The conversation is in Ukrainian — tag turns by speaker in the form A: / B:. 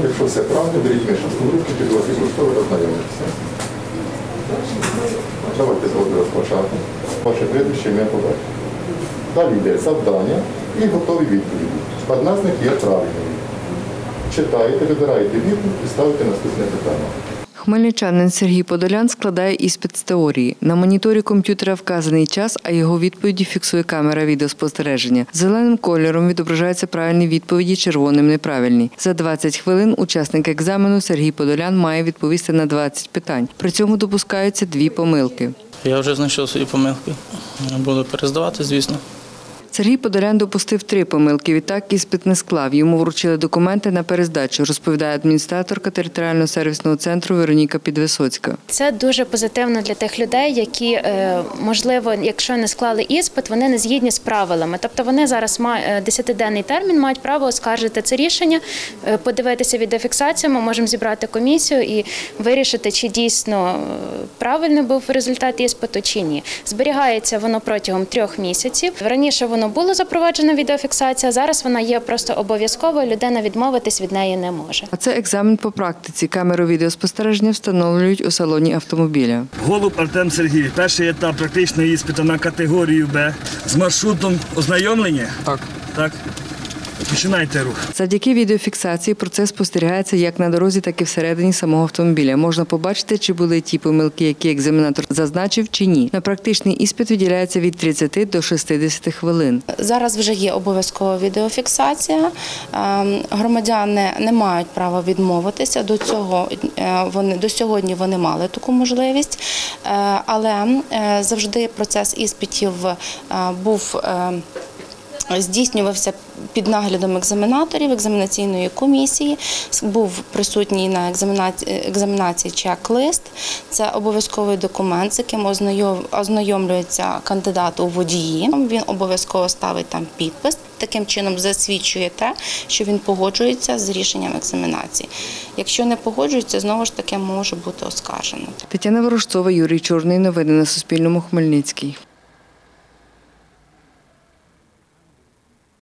A: Якщо все правильно, беріть мені руки, під вас використовуйте, ознайомитися. Давайте згоди розпочати. Ваше прізвище, ім'я по батькові. Далі йде завдання і готові відповіді. Одна з них є правильною. Читаєте, вибираєте відповідь і ставите наступне питання.
B: Хмельничанин Сергій Подолян складає іспит з теорії. На моніторі комп'ютера вказаний час, а його відповіді фіксує камера відеоспостереження. Зеленим кольором відображаються правильні відповіді, червоним неправильні. За 20 хвилин учасник екзамену Сергій Подолян має відповісти на 20 питань. При цьому допускаються дві помилки.
C: Я вже знайшов свої помилки. Буду перездавати, звісно.
B: Сергій Подолян допустив три помилки. Відтак іспит не склав. Йому вручили документи на перездачу, розповідає адміністраторка територіального сервісного центру Вероніка Підвисоцька.
D: Це дуже позитивно для тих людей, які е, можливо, якщо не склали іспит, вони не згідні з правилами. Тобто вони зараз мають 10-денний термін, мають право оскаржити це рішення, е, подивитися відеофіксацію. Ми можемо зібрати комісію і вирішити, чи дійсно е, правильний був результат іспиту, чи ні. Зберігається воно протягом трьох місяців. Раніше воно було запроваджено відеофіксація. Зараз вона є просто обов'язковою. Людина відмовитись від неї не може.
B: А це екзамен по практиці. Камеру відеоспостереження встановлюють у салоні автомобіля.
E: Голуб Артем Сергій. Перший етап практичного іспиту на категорію Б з маршрутом ознайомлення. Так. Так. Починайте рух.
B: Завдяки відеофіксації процес спостерігається як на дорозі, так і всередині самого автомобіля. Можна побачити, чи були ті помилки, які екзаменатор зазначив, чи ні. На практичний іспит виділяється від 30 до 60 хвилин.
F: Зараз вже є обов'язкова відеофіксація. Ем, Громадяни не мають права відмовитися. До цього е, вони до сьогодні вони мали таку можливість, Е, але е, завжди процес іспитів був. Здійснювався під наглядом екзаменаторів екзаменаційної комісії. Був присутній на екзаменації, екзаменації чек-лист. Це обов'язковий документ, з яким ознайом- ознайомлюється кандидат у водії. Він обов'язково ставить там підпис. Таким чином засвідчує те, що він погоджується з рішенням екзаменації. Якщо не погоджується, знову ж таки може бути оскаржено.
B: Тетяна Ворожцова, Юрій Чорний. Новини на Суспільному. Хмельницький.